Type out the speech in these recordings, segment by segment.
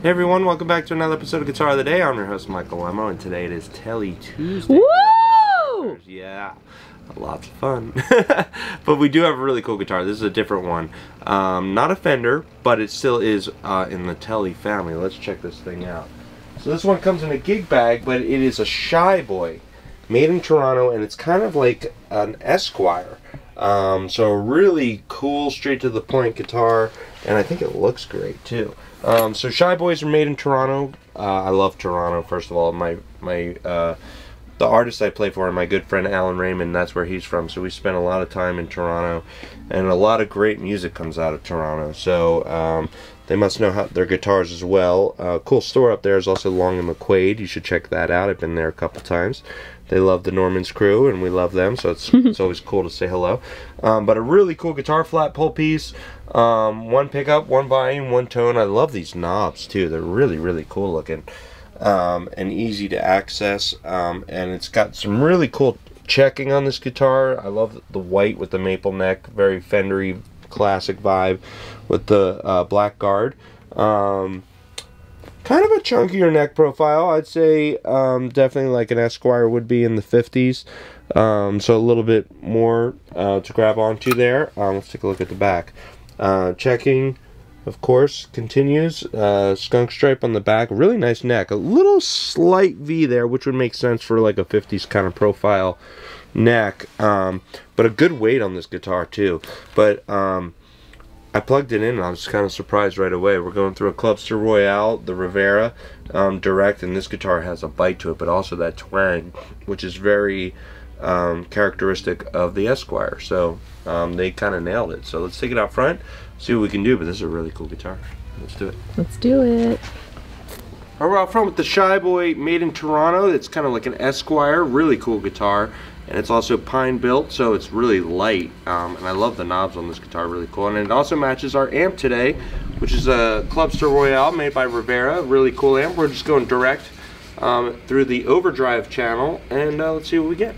Hey everyone, welcome back to another episode of Guitar of the Day. I'm your host Michael Lemmo, and today it is Tele Tuesday. Woo! Yeah, lots of fun. but we do have a really cool guitar. This is a different one. Um, not a Fender, but it still is uh, in the Tele family. Let's check this thing out. So this one comes in a gig bag, but it is a Shyboy, made in Toronto, and it's kind of like an Esquire. Um, so really cool, straight to the point guitar, and I think it looks great too. Um, so Shyboys are made in Toronto. Uh, I love Toronto. First of all, my my uh, the artist I play for, my good friend Alan Raymond, that's where he's from. So we spent a lot of time in Toronto, and a lot of great music comes out of Toronto. So um, they must know how their guitars as well. Uh, cool store up there is also Long and McQuade. You should check that out. I've been there a couple times. They love the Norman's crew, and we love them, so it's it's always cool to say hello. Um, but a really cool guitar flat pole piece. Um, one pickup, one volume, one tone. I love these knobs too. They're really really cool looking um, and easy to access. Um, and it's got some really cool checking on this guitar. I love the white with the maple neck, very Fendery classic vibe with the uh, black guard. Um, kind of a chunkier neck profile. I'd say um, definitely like an Esquire would be in the 50s. Um, so a little bit more uh, to grab onto there. Um, let's take a look at the back. Uh, checking, of course, continues. Uh, skunk stripe on the back. Really nice neck. A little slight V there, which would make sense for like a 50s kind of profile neck. Um, but a good weight on this guitar too. But um, I plugged it in and I was kind of surprised right away. We're going through a Clubster Royale, the Rivera um, Direct, and this guitar has a bite to it, but also that twang, which is very um, characteristic of the Esquire. So um, they kind of nailed it. So let's take it out front, see what we can do. But this is a really cool guitar. Let's do it. Let's do it. Right, we're out front with the Shyboy made in Toronto. It's kind of like an Esquire, really cool guitar. And it's also pine built, so it's really light. Um, and I love the knobs on this guitar, really cool. And it also matches our amp today, which is a Clubster Royale made by Rivera. Really cool amp. We're just going direct um, through the overdrive channel, and uh, let's see what we get.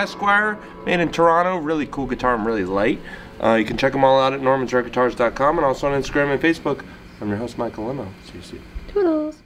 Esquire, made in Toronto. Really cool guitar and really light. Uh, you can check them all out at normansrareguitars.com and also on Instagram and Facebook. I'm your host, Michael Lemmo. See you soon. Toodles.